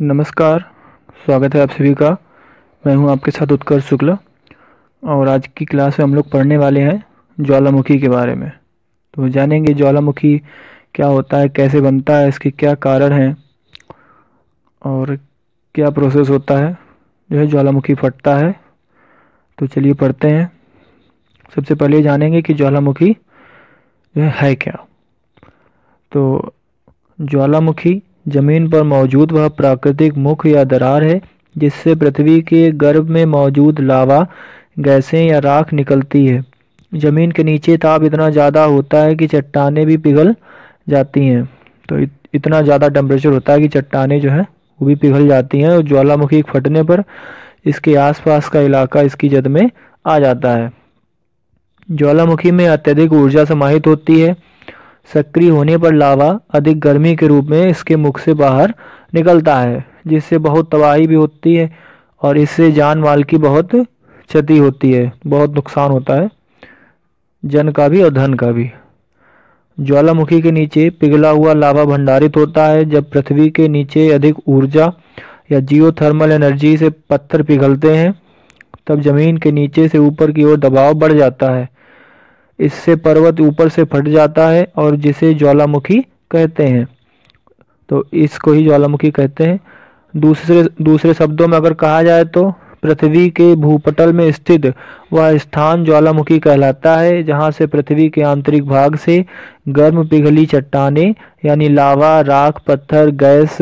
नमस्कार स्वागत है आप सभी का। मैं हूँ आपके साथ उत्कर्ष शुक्ला। और आज की क्लास में हम लोग पढ़ने वाले हैं ज्वालामुखी के बारे में। तो जानेंगे ज्वालामुखी क्या होता है कैसे बनता है इसके क्या कारण हैं और क्या प्रोसेस होता है। जो है ज्वालामुखी फटता है। तो चलिए पढ़ते हैं। सबसे पहले जानेंगे कि ज्वालामुखी जो है, है क्या। तो ज्वालामुखी ज़मीन पर मौजूद वह प्राकृतिक मुख या दरार है, जिससे पृथ्वी के गर्भ में मौजूद लावा, गैसें या राख निकलती है। ज़मीन के नीचे ताप इतना ज़्यादा होता है कि चट्टाने भी पिघल जाती हैं। तो इतना ज़्यादा टेम्परेचर होता है कि चट्टाने जो है, वो भी पिघल जाती हैं और ज्वालामुखी फटने पर इसके आसपास का इलाका इसकी जद में आ जाता है। ज्वालामुखी में अत्यधिक ऊर्जा समाहित होती है सक्रिय होने पर लावा अधिक गर्मी के रूप में इसके मुख से बाहर निकलता है, जिससे बहुत तबाही भी होती है और इससे जान माल की बहुत क्षति होती है, बहुत नुकसान होता है, जन का भी और धन का भी। ज्वालामुखी के नीचे पिघला हुआ लावा भंडारित होता है, जब पृथ्वी के नीचे अधिक ऊर्जा या जियोथर्मल एनर्जी से पत्थर पिघलते हैं, तब ज़मीन के नीचे से ऊपर की ओर दबाव बढ़ जाता है। इससे पर्वत ऊपर से फट जाता है और जिसे ज्वालामुखी कहते हैं। तो इसको ही ज्वालामुखी कहते हैं। दूसरे दूसरे शब्दों में अगर कहा जाए तो पृथ्वी के भूपटल में स्थित वह स्थान ज्वालामुखी कहलाता है, जहाँ से पृथ्वी के आंतरिक भाग से गर्म पिघली चट्टाने यानी लावा, राख, पत्थर, गैस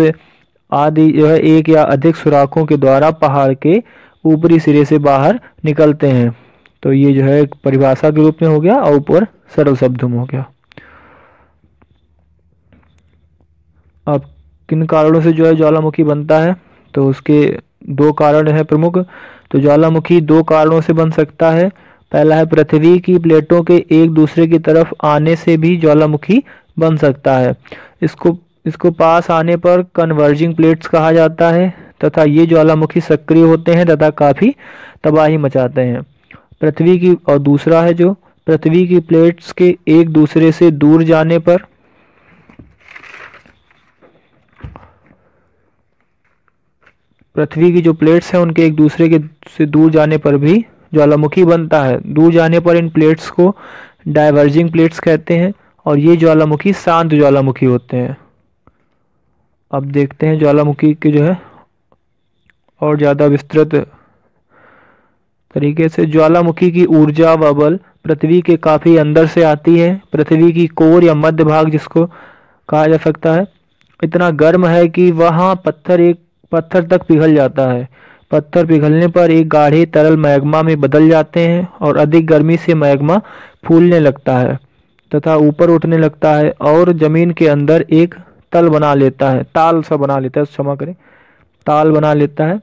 आदि यह एक या अधिक सुराखों के द्वारा पहाड़ के ऊपरी सिरे से बाहर निकलते हैं। तो ये जो है परिभाषा के रूप में हो गया और ऊपर सरल शब्दों में हो गया। अब किन कारणों से जो है ज्वालामुखी बनता है? तो उसके दो कारण है प्रमुख। तो ज्वालामुखी दो कारणों से बन सकता है। पहला है पृथ्वी की प्लेटों के एक दूसरे की तरफ़ आने से भी ज्वालामुखी बन सकता है। इसको इसको पास आने पर कन्वर्जिंग प्लेट्स कहा जाता है तथा ये ज्वालामुखी सक्रिय होते हैं तथा काफ़ी तबाही मचाते हैं। पृथ्वी की और दूसरा है जो पृथ्वी की प्लेट्स के एक दूसरे से दूर जाने पर। पृथ्वी की जो प्लेट्स हैं, उनके एक दूसरे के से दूर जाने पर भी ज्वालामुखी बनता है। दूर जाने पर इन प्लेट्स को डाइवर्जिंग प्लेट्स कहते हैं और ये ज्वालामुखी शांत ज्वालामुखी होते हैं। अब देखते हैं ज्वालामुखी के जो है और ज़्यादा विस्तृत तरीके से ज्वालामुखी की ऊर्जा व बल पृथ्वी के काफ़ी अंदर से आती है। पृथ्वी की कोर या मध्य भाग जिसको कहा जा सकता है, इतना गर्म है कि वहाँ पत्थर एक पत्थर तक पिघल जाता है। पत्थर पिघलने पर एक गाढ़े तरल मैग्मा में बदल जाते हैं और अधिक गर्मी से मैग्मा फूलने लगता है तथा ऊपर उठने लगता है और ज़मीन के अंदर एक तल बना लेता है। ताल सा बना लेता है, क्षमा करें। ताल बना लेता है।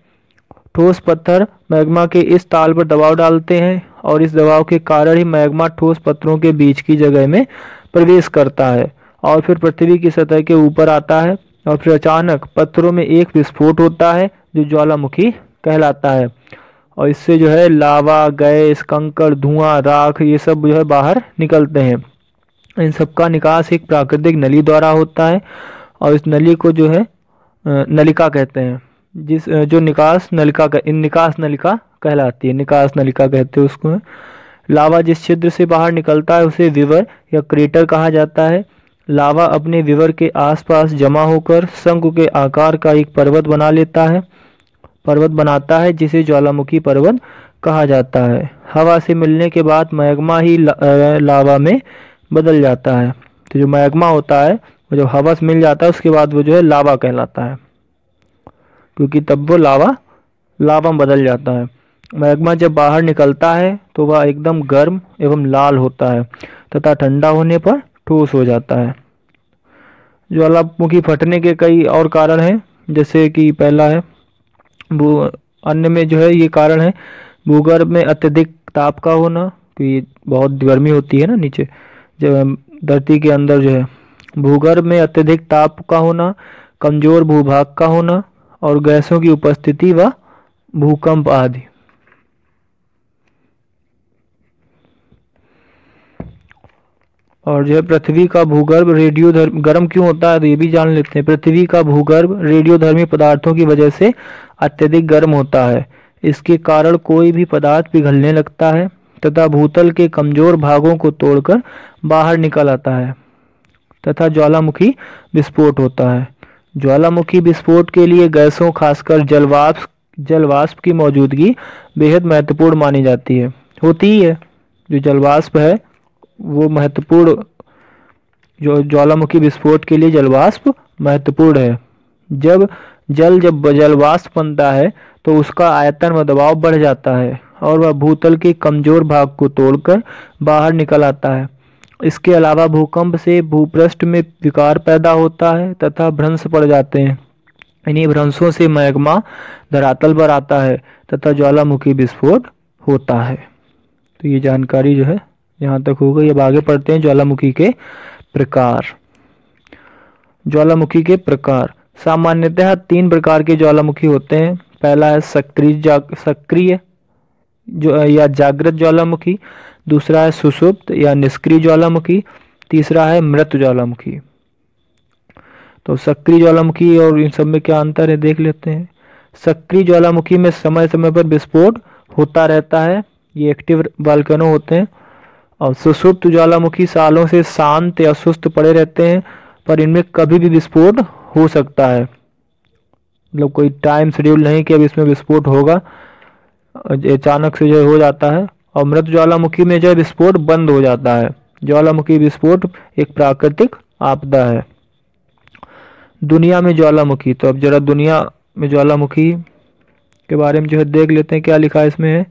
ठोस पत्थर मैग्मा के इस ताल पर दबाव डालते हैं और इस दबाव के कारण ही मैग्मा ठोस पत्थरों के बीच की जगह में प्रवेश करता है और फिर पृथ्वी की सतह के ऊपर आता है और फिर अचानक पत्थरों में एक विस्फोट होता है, जो ज्वालामुखी कहलाता है। और इससे जो है लावा, गैस कंकड़ धुआँ, राख, ये सब जो है बाहर निकलते हैं। इन सब का निकास एक प्राकृतिक नली द्वारा होता है और इस नली को जो है नलिका कहते हैं। जिस जो निकास नलिका निकास नलिका कहलाती है। निकास नलिका कहते हैं उसको। लावा जिस छिद्र से बाहर निकलता है उसे विवर या क्रेटर कहा जाता है। लावा अपने विवर के आसपास जमा होकर शंकु के आकार का एक पर्वत बना लेता है। पर्वत बनाता है जिसे ज्वालामुखी पर्वत कहा जाता है। हवा से मिलने के बाद मैग्मा ही ला, लावा में बदल जाता है। तो जो मैग्मा होता है वो जब हवा से मिल जाता है उसके बाद वो जो है लावा कहलाता है। क्योंकि तब वो लावा लावा बदल जाता है। मैग्मा जब बाहर निकलता है तो वह एकदम गर्म एवं लाल होता है, तथा ठंडा होने पर ठोस हो जाता है। ज्वालामुखी फटने के कई और कारण हैं, जैसे कि पहला है वो अन्य में जो है ये कारण है, भूगर्भ में अत्यधिक ताप का होना क्योंकि बहुत गर्मी होती है ना नीचे, जब धरती के अंदर जो है, भूगर्भ में अत्यधिक ताप का होना, कमज़ोर भूभाग का होना और गैसों की उपस्थिति व भूकंप आदि। और जो है, पृथ्वी का भूगर्भ रेडियो गर्म क्यों होता है तो ये भी जान लेते हैं। पृथ्वी का भूगर्भ रेडियोधर्मी पदार्थों की वजह से अत्यधिक गर्म होता है। इसके कारण कोई भी पदार्थ पिघलने लगता है तथा भूतल के कमज़ोर भागों को तोड़कर बाहर निकल आता है तथा ज्वालामुखी विस्फोट होता है। ज्वालामुखी विस्फोट के लिए गैसों, खासकर जलवाष्प जलवाष्प की मौजूदगी बेहद महत्वपूर्ण मानी जाती है। होती ही है। जो जलवाष्प है, वो महत्वपूर्ण, जो ज्वालामुखी विस्फोट के लिए जलवाष्प महत्वपूर्ण है। जब जल, जब जलवाष्प बनता है तो उसका आयतन व दबाव बढ़ जाता है और वह भूतल के कमज़ोर भाग को तोड़कर बाहर निकल आता है। इसके अलावा भूकंप से भूपृष्ठ में विकार पैदा होता है तथा भ्रंश पड़ जाते हैं। इन्हीं भ्रंशों से मैग्मा धरातल पर आता है तथा ज्वालामुखी विस्फोट होता है। तो ये जानकारी जो है, यहाँ तक हो गई। अब आगे पढ़ते हैं ज्वालामुखी के प्रकार। ज्वालामुखी के प्रकार। सामान्यतः तीन प्रकार के ज्वालामुखी होते हैं। पहला है सक्रिय सक्रिय जो या जागृत ज्वालामुखी, दूसरा है सुसुप्त या निष्क्रिय ज्वालामुखी, तीसरा है मृत ज्वालामुखी। तो सक्रिय ज्वालामुखी और इन सब में क्या अंतर है, देख लेते हैं। सक्रिय ज्वालामुखी में समय समय पर विस्फोट होता रहता है, ये एक्टिव बालकनो होते हैं। और सुसुप्त ज्वालामुखी सालों से शांत या सुस्त पड़े रहते हैं, पर इनमें कभी भी विस्फोट हो सकता है। मतलब कोई टाइम शेड्यूल नहीं कि अब इसमें विस्फोट होगा। अचानक से जो हो जाता है और मृत ज्वालामुखी में जो विस्फोट बंद हो जाता है, ज्वालामुखी विस्फोट एक प्राकृतिक आपदा है। दुनिया में ज्वालामुखी तो अब जरा दुनिया में ज्वालामुखी के बारे में जो है देख लेते हैं, क्या लिखा है इसमें?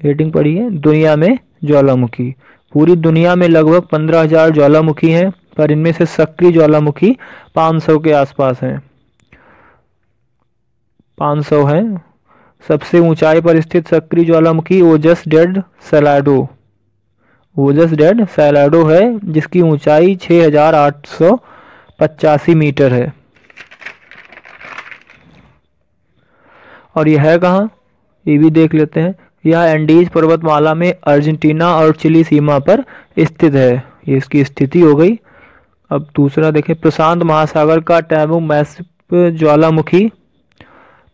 हेडिंग पढ़ी है, दुनिया में ज्वालामुखी। पूरी दुनिया में लगभग पंद्रह हज़ार ज्वालामुखी हैं, पर इनमें से सक्रिय ज्वालामुखी 500 के आसपास हैं। 500 हैं सबसे ऊंचाई पर स्थित सक्रिय ज्वालामुखी ओजस डेड सैलाडो। ओजस डेड सैलाडो है, जिसकी ऊंचाई छः हज़ार आठ सौ पचासी मीटर है। और यह है कहाँ? ये भी देख लेते हैं। यह एंडीज पर्वतमाला में अर्जेंटीना और चिली सीमा पर स्थित है। ये इसकी स्थिति हो गई। अब दूसरा देखें, प्रशांत महासागर का टैमू मैसिप ज्वालामुखी।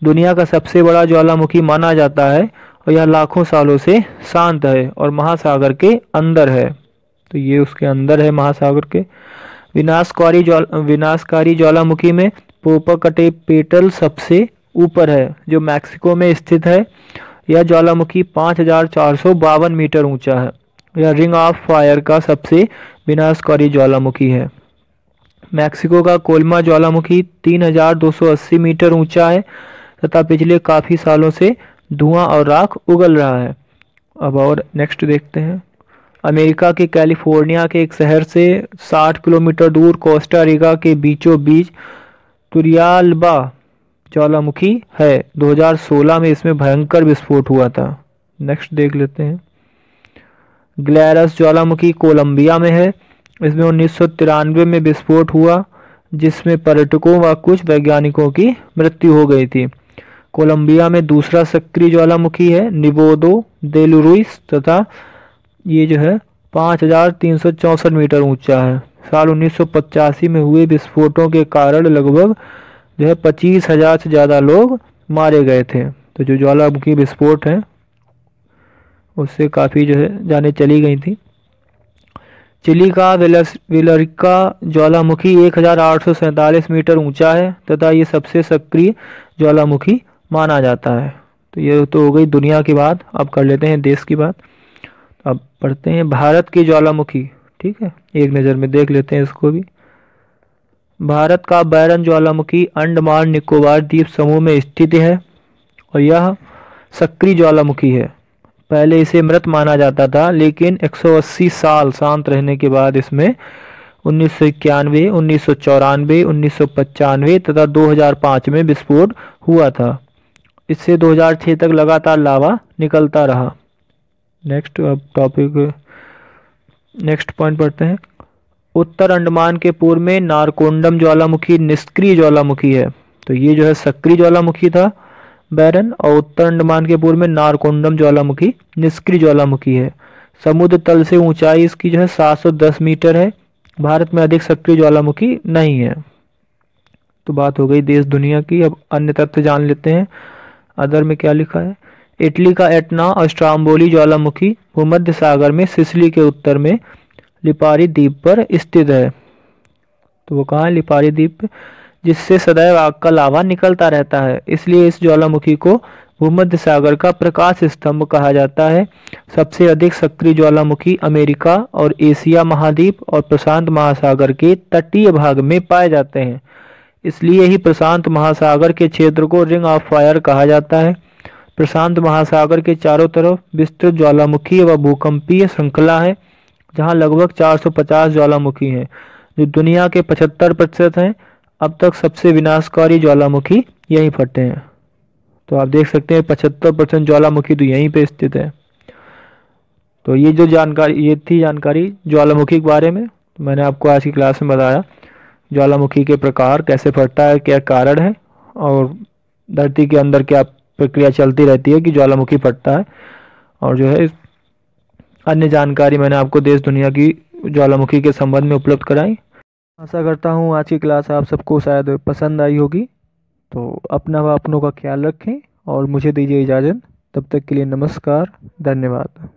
दुनिया का सबसे बड़ा ज्वालामुखी माना जाता है और यह लाखों सालों से शांत है और महासागर के अंदर है। तो ये उसके अंदर है महासागर के। विनाशकारी ज्वाल, विनाशकारी ज्वालामुखी में पोपकटे पेटल सबसे ऊपर है, जो मैक्सिको में स्थित है। यह ज्वालामुखी पाँच हज़ार चार सौ बावन मीटर ऊँचा है। यह रिंग ऑफ़ फायर का सबसे विनाशकारी ज्वालामुखी है। मैक्सिको का कोलमा ज्वालामुखी 3280 मीटर ऊँचा है। तथा पिछले काफ़ी सालों से धुआँ और राख उगल रहा है। अब और नेक्स्ट देखते हैं। अमेरिका के कैलिफ़ोर्निया के एक शहर से 60 किलोमीटर दूर कोस्टा रिगा के बीचों बीच तुरियालबा ज्वालामुखी है। 2016 में इसमें भयंकर विस्फोट हुआ था। नेक्स्ट देख लेते हैं। ग्लैरस ज्वालामुखी कोलंबिया में है। इसमें उन्नीस सौ तिरानवे में विस्फोट हुआ, जिसमें पर्यटकों व कुछ वैज्ञानिकों की मृत्यु हो गई थी। कोलंबिया में दूसरा सक्रिय ज्वालामुखी है, निबोदो देलुरुइस तथा ये जो है पाँच हज़ार तीन सौ चौंसठ मीटर ऊँचा है। साल उन्नीस सौ पचासी में हुए विस्फोटों के कारण लगभग जो है पच्चीस हज़ार से ज़्यादा लोग मारे गए थे। तो जो ज्वालामुखी विस्फोट है, उससे काफ़ी जो है जाने चली गई थी। चिली का विलरिका ज्वालामुखी एक हज़ार आठ सौ सैंतालीस मीटर ऊँचा है, तथा ये सबसे सक्रिय ज्वालामुखी माना जाता है। तो ये तो हो गई दुनिया की बात। अब कर लेते हैं देश की बात। अब पढ़ते हैं भारत की ज्वालामुखी। ठीक है? एक नज़र में देख लेते हैं इसको भी। भारत का बैरन ज्वालामुखी अंडमान निकोबार द्वीप समूह में स्थित है और यह सक्रिय ज्वालामुखी है। पहले इसे मृत माना जाता था, लेकिन 180 साल शांत रहने के बाद इसमें उन्नीस सौ इक्यानवे, उन्नीस सौ चौरानवे, उन्नीस सौ पचानवे तथा 2005 में विस्फोट हुआ था। इससे 2006 तक लगातार लावा निकलता रहा। नेक्स्ट अब टॉपिक नेक्स्ट पॉइंट पढ़ते हैं। उत्तर अंडमान के पूर्व में नारकोंडम ज्वालामुखी निष्क्रिय ज्वालामुखी है। तो ये जो है सक्रिय ज्वालामुखी था, बैरन, और उत्तर अंडमान के पूर्व में नारकोंडम ज्वालामुखी निष्क्रिय ज्वालामुखी है। समुद्र तल से ऊंचाई इसकी जो है 710 मीटर है। भारत में अधिक सक्रिय ज्वालामुखी नहीं है। तो बात हो गई देश दुनिया की। अब अन्य तथ्य जान लेते हैं। अदर में क्या लिखा है? इटली का एटना और स्ट्राम्बोली ज्वालामुखी भूमध्य सागर में सिसली के उत्तर में लिपारी द्वीप पर स्थित है। तो वो कहाँ है? लिपारी द्वीप, जिससे सदैव आग का लावा निकलता रहता है। इसलिए इस ज्वालामुखी को भूमध्य सागर का प्रकाश स्तंभ कहा जाता है। सबसे अधिक सक्रिय ज्वालामुखी अमेरिका और एशिया महाद्वीप और प्रशांत महासागर के तटीय भाग में पाए जाते हैं। इसलिए ही प्रशांत महासागर के क्षेत्र को रिंग ऑफ़ फायर कहा जाता है। प्रशांत महासागर के चारों तरफ़ विस्तृत ज्वालामुखी व भूकंपीय श्रृंखला है, जहाँ लगभग 450 ज्वालामुखी हैं, जो दुनिया के 75 प्रतिशत हैं। अब तक सबसे विनाशकारी ज्वालामुखी यहीं फटे हैं। तो आप देख सकते हैं पचहत्तर परसेंट ज्वालामुखी तो यहीं पे स्थित है। तो ये जो जानकारी, ये थी जानकारी ज्वालामुखी के बारे में तो मैंने आपको आज की क्लास में बताया। ज्वालामुखी के प्रकार कैसे फटता है, क्या कारण है? और धरती के अंदर क्या प्रक्रिया चलती रहती है कि ज्वालामुखी फटता है? और जो है अन्य जानकारी मैंने आपको देश दुनिया की ज्वालामुखी के संबंध में उपलब्ध कराई। आशा करता हूँ आज की क्लास आप सबको शायद पसंद आई होगी। तो अपना व अपनों का ख्याल रखें और मुझे दीजिए इजाज़त। तब तक के लिए नमस्कार, धन्यवाद।